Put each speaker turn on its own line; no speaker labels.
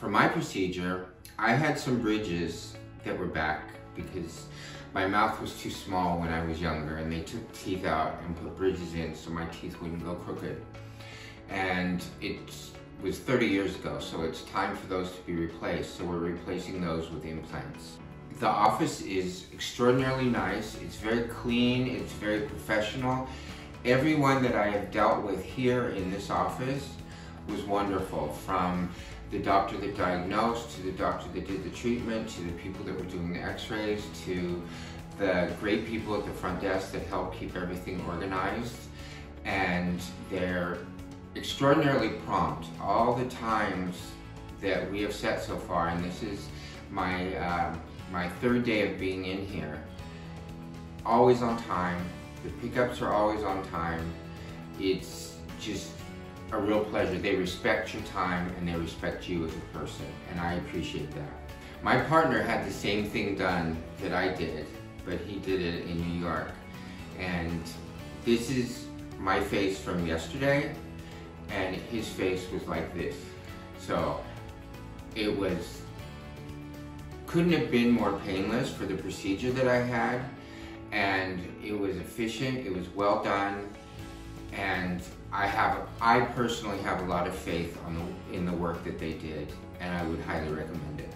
For my procedure, I had some bridges that were back because my mouth was too small when I was younger and they took teeth out and put bridges in so my teeth wouldn't go crooked. And it was 30 years ago, so it's time for those to be replaced. So we're replacing those with implants. The office is extraordinarily nice. It's very clean, it's very professional. Everyone that I have dealt with here in this office was wonderful, from the doctor that diagnosed, to the doctor that did the treatment, to the people that were doing the x-rays, to the great people at the front desk that help keep everything organized. And they're extraordinarily prompt. All the times that we have set so far, and this is my, uh, my third day of being in here, always on time. The pickups are always on time. It's just a real pleasure. They respect your time and they respect you as a person, and I appreciate that. My partner had the same thing done that I did, but he did it in New York. And this is my face from yesterday, and his face was like this. So it was, couldn't have been more painless for the procedure that I had, and it was efficient, it was well done, and I have, I personally have a lot of faith on the, in the work that they did, and I would highly recommend it.